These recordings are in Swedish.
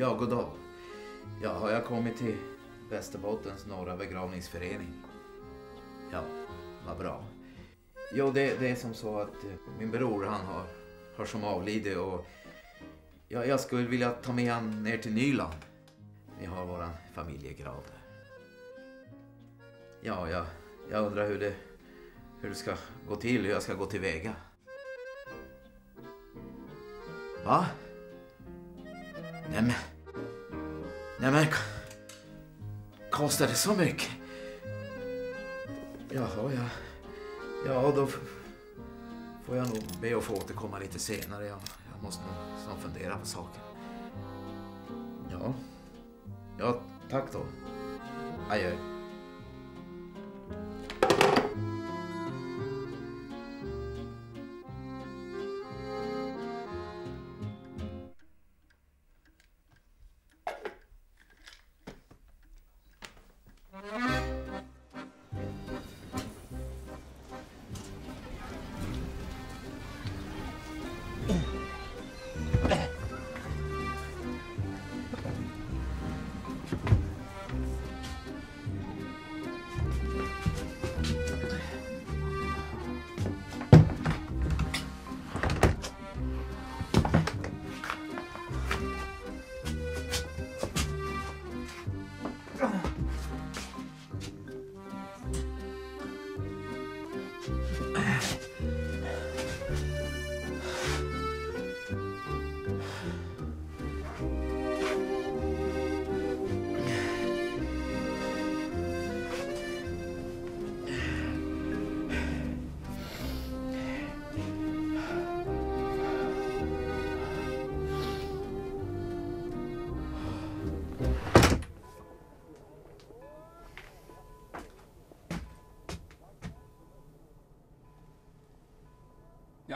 Ja, god dag. Ja, har jag kommit till Västerbottens norra begravningsförening? Ja, vad bra. Jo, det, det är som så att eh, min bror han har, har som avlidit och ja, jag skulle vilja ta med han ner till Nyland. Vi har våran familjegrav där. Ja, jag, jag undrar hur det, hur det ska gå till, hur jag ska gå tillväga. Va? Nämen. Nej men... Kostar det så mycket? Jaha, ja. Ja, då får jag nog be att få återkomma lite senare. Jag, jag måste nog fundera på saken. Ja. Ja, tack då. Adjö.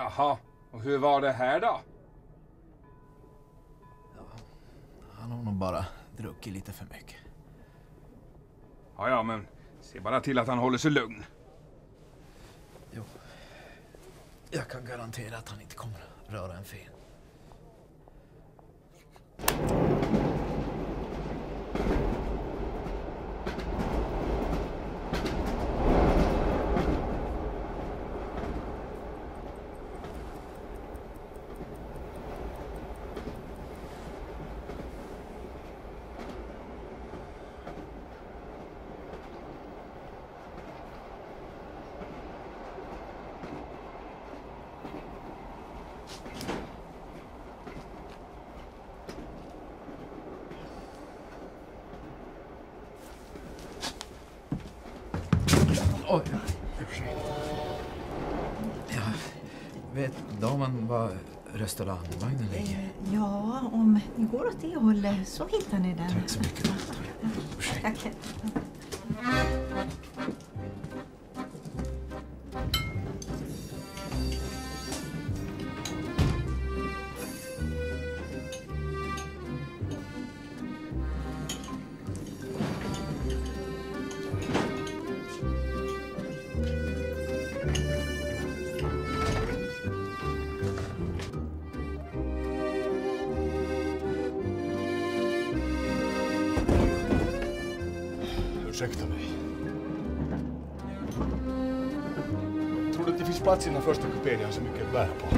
Jaha, och hur var det här då? Han har nog bara druckit lite för mycket. Ja, ja, men se bara till att han håller sig lugn. Jo. Jag kan garantera att han inte kommer röra en fel. Oj, ursäkta. Ja, vet damen var restaurangvagnen ligger? Eh, Ja, om ni går åt det hållet så hittar ni den. Tack så mycket. Tack. Ursäkta Ursäkta mig. Tror du att det finns plats i den första kupén? Jag har så mycket att bära på.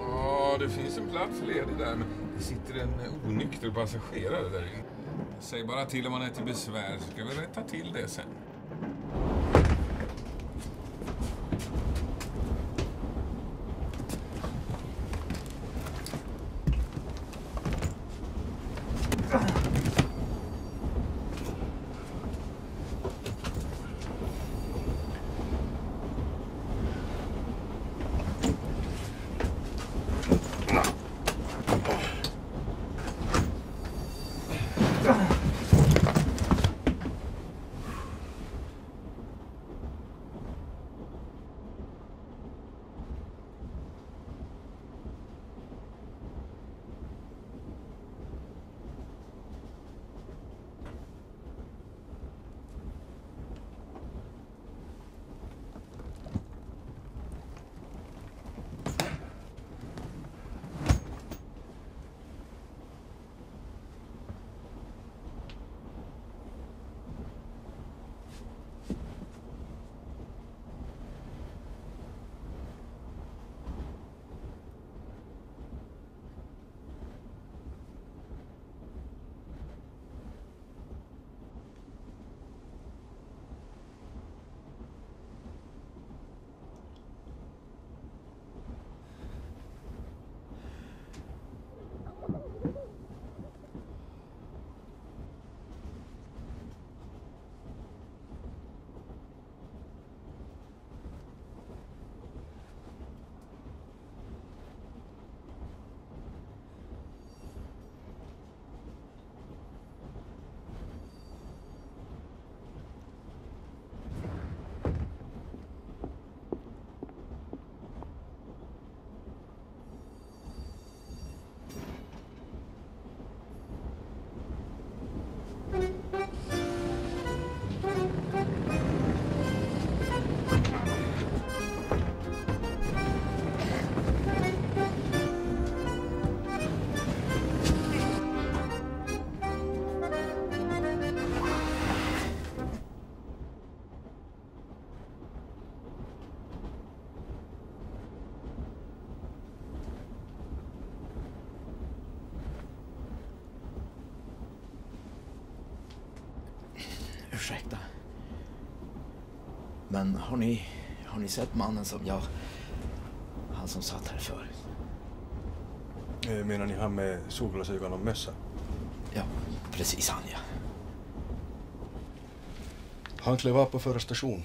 Ja, det finns en plats ledig där, men det sitter en onykter passagerare där inne. Säg bara till om man är till besvär, så ska vi rätta till det sen. Men har ni, har ni sett mannen som jag... Han som satt här förut? Eh, Menar ni han med solglasögon och mössa? Ja, precis han ja. Han klev av på förra station.